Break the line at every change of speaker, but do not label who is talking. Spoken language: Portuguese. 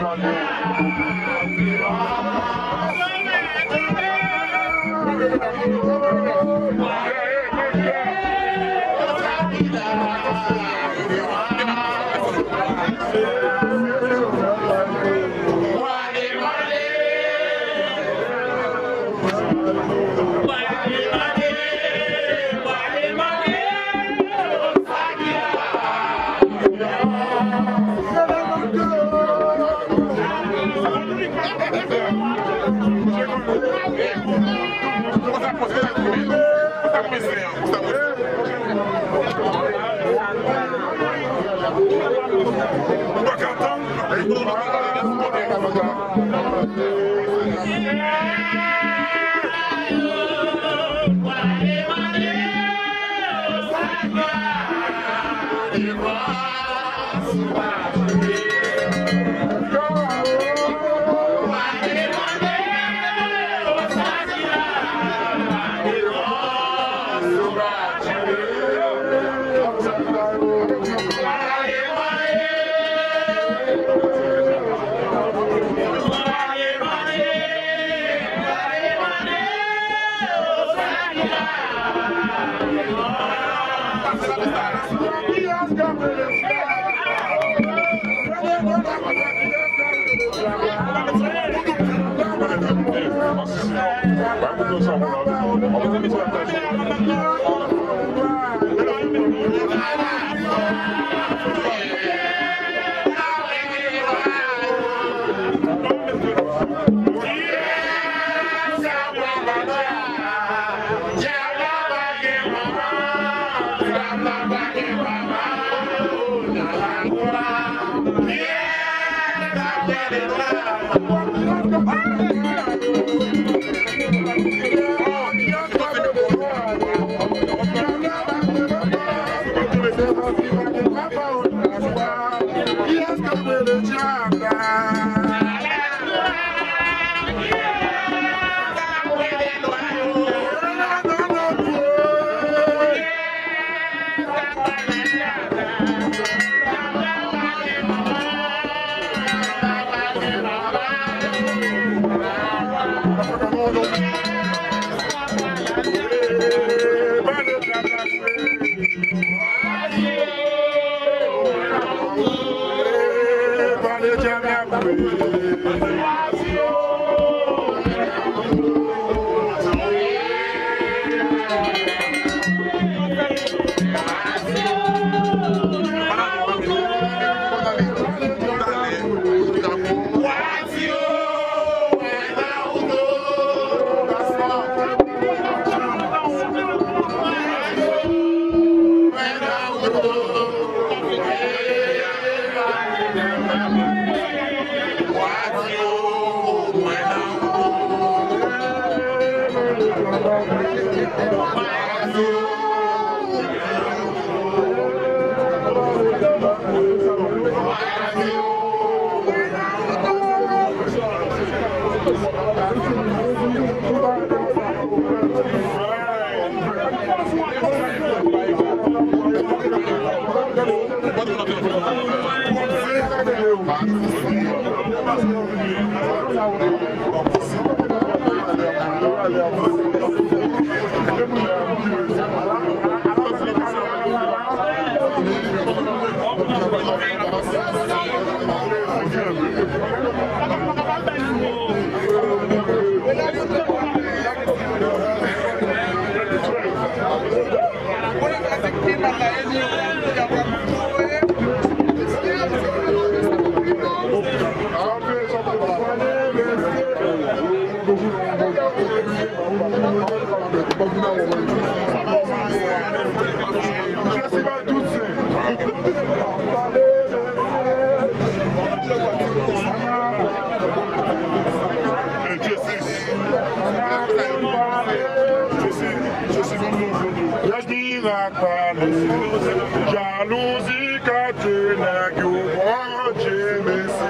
on you. Bacatão, todo está nesse. Yeah. Valeu, Jamia. Bota o Jalousie katena gyubo jemesi